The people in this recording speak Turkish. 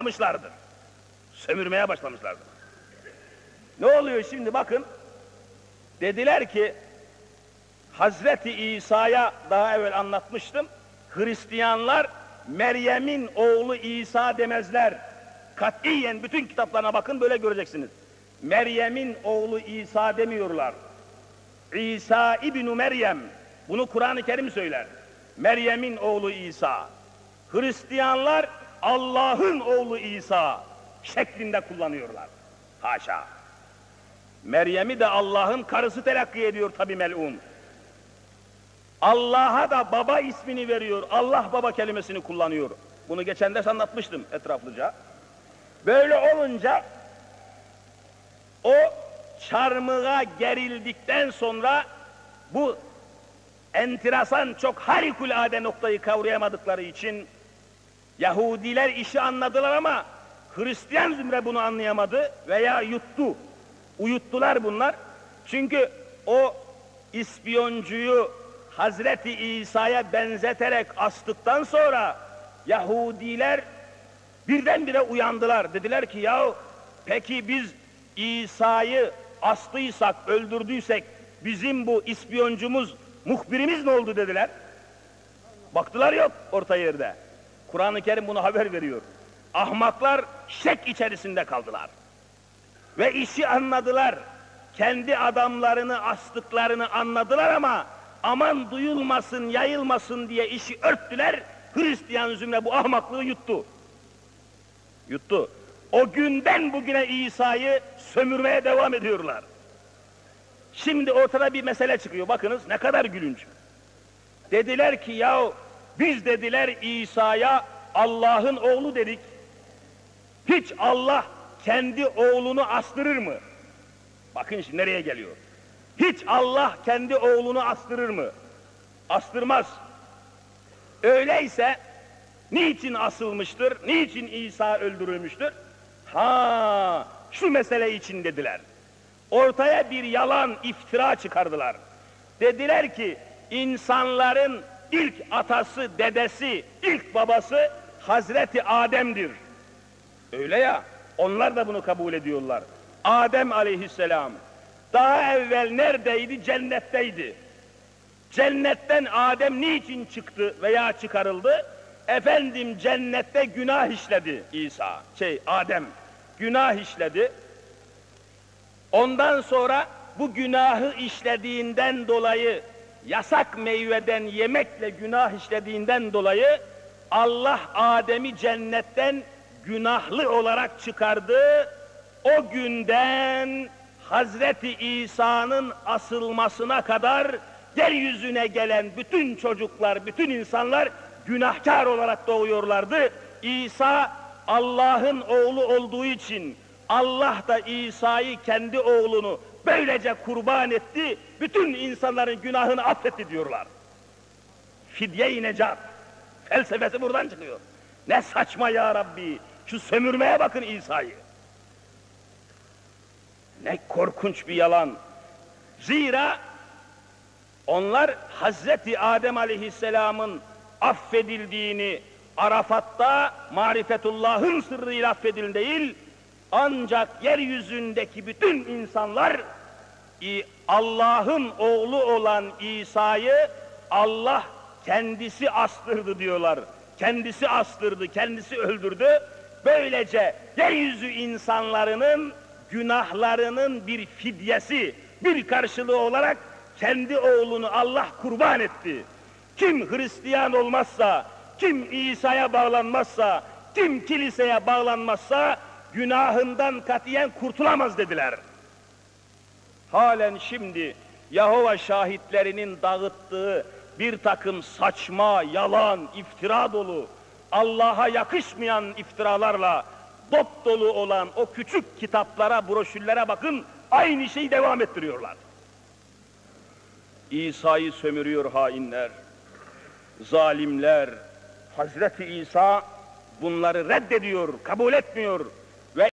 başlamışlardır. Sömürmeye başlamışlardır. Ne oluyor şimdi bakın. Dediler ki Hazreti İsa'ya daha evvel anlatmıştım. Hristiyanlar Meryem'in oğlu İsa demezler. Katiyen bütün kitaplarına bakın böyle göreceksiniz. Meryem'in oğlu İsa demiyorlar. İsa İbnu Meryem. Bunu Kur'an-ı Kerim söyler. Meryem'in oğlu İsa. Hristiyanlar Allah'ın oğlu İsa şeklinde kullanıyorlar. Haşa. Meryem'i de Allah'ın karısı telakki ediyor tabi melun. Allah'a da baba ismini veriyor. Allah baba kelimesini kullanıyor. Bunu geçen ders anlatmıştım etraflıca. Böyle olunca o çarmıha gerildikten sonra bu enteresan çok harikulade noktayı kavrayamadıkları için Yahudiler işi anladılar ama Hristiyan zümre bunu anlayamadı veya yuttu. Uyuttular bunlar. Çünkü o ispiyoncuyu Hazreti İsa'ya benzeterek astıktan sonra Yahudiler birdenbire uyandılar. Dediler ki yahu peki biz İsa'yı astıysak, öldürdüysek bizim bu ispiyoncumuz, muhbirimiz ne oldu dediler. Baktılar yok orta yerde. Kur'an-ı Kerim bunu haber veriyor. Ahmaklar şek içerisinde kaldılar. Ve işi anladılar. Kendi adamlarını astıklarını anladılar ama aman duyulmasın, yayılmasın diye işi örttüler. Hristiyan zümre bu ahmaklığı yuttu. Yuttu. O günden bugüne İsa'yı sömürmeye devam ediyorlar. Şimdi ortada bir mesele çıkıyor. Bakınız ne kadar gülünç. Dediler ki yahu biz dediler İsa'ya Allah'ın oğlu dedik. Hiç Allah kendi oğlunu astırır mı? Bakın şimdi nereye geliyor. Hiç Allah kendi oğlunu astırır mı? Astırmaz. Öyleyse niçin asılmıştır? Niçin İsa öldürülmüştür? Ha, şu mesele için dediler. Ortaya bir yalan, iftira çıkardılar. Dediler ki insanların ilk atası, dedesi, ilk babası Hazreti Adem'dir. Öyle ya, onlar da bunu kabul ediyorlar. Adem aleyhisselam daha evvel neredeydi? Cennetteydi. Cennetten Adem niçin çıktı veya çıkarıldı? Efendim cennette günah işledi İsa, şey Adem günah işledi. Ondan sonra bu günahı işlediğinden dolayı yasak meyveden yemekle günah işlediğinden dolayı Allah Adem'i cennetten günahlı olarak çıkardı. O günden Hazreti İsa'nın asılmasına kadar yeryüzüne gelen bütün çocuklar, bütün insanlar günahkar olarak doğuyorlardı. İsa Allah'ın oğlu olduğu için Allah da İsa'yı kendi oğlunu böylece kurban etti. Bütün insanların günahını affetti diyorlar. Fidye-i necat. Felsefesi buradan çıkıyor. Ne saçma ya Rabbi. Şu sömürmeye bakın İsa'yı. Ne korkunç bir yalan. Zira onlar Hazreti Adem Aleyhisselam'ın affedildiğini Arafat'ta marifetullahın sırrıyla affedildi değil, ancak yeryüzündeki bütün insanlar Allah'ın oğlu olan İsa'yı Allah kendisi astırdı diyorlar. Kendisi astırdı, kendisi öldürdü. Böylece yeryüzü insanlarının günahlarının bir fidyesi, bir karşılığı olarak kendi oğlunu Allah kurban etti. Kim Hristiyan olmazsa, kim İsa'ya bağlanmazsa, kim kiliseye bağlanmazsa günahından katiyen kurtulamaz dediler. Halen şimdi Yahova şahitlerinin dağıttığı bir takım saçma, yalan, iftira dolu, Allah'a yakışmayan iftiralarla dop dolu olan o küçük kitaplara, broşürlere bakın, aynı şeyi devam ettiriyorlar. İsa'yı sömürüyor hainler, zalimler. Hazreti İsa bunları reddediyor, kabul etmiyor.